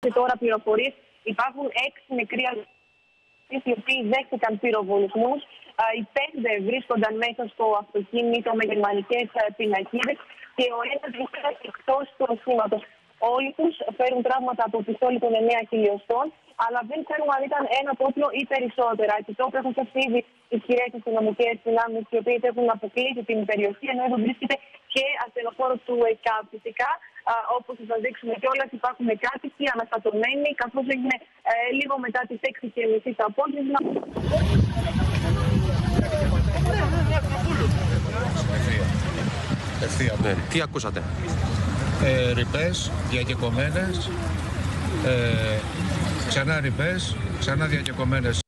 Και τώρα πληροφορίες υπάρχουν έξι νεκροί οι οποίοι δέχτηκαν πυροβολισμούς. Οι πέντε βρίσκονταν μέσα στο αυτοκίνητο με γερμανικές πινακίδες και ο ένας βρίσκεται εκτός του οχήματο. Όλοι τους φέρουν τραύματα από πιστόλι των 9 χιλιοστών, αλλά δεν ξέρουμε αν ήταν ένα όπλο ή περισσότερα. Επί τόπου έχουν φτάσει ήδη ισχυρέ αστυνομικές δυνάμεις, οι οποίε έχουν αποκλείσει την περιοχή, ενώ εδώ βρίσκεται και ασθενοφόρος του ΕΚΑΒ. Φυσικά, όπω θα σας δείξουμε κιόλας, υπάρχουν κάτοικοι αναστατωμένοι, καθώς έγινε ε, λίγο μετά τις 6.30 το απόγευμα. Ευθεία. Ναι. Τι ακούσατε; Ε, ρηπές, διακεκομένες, ε, ξανά ρηπές, ξανά διακεκομένες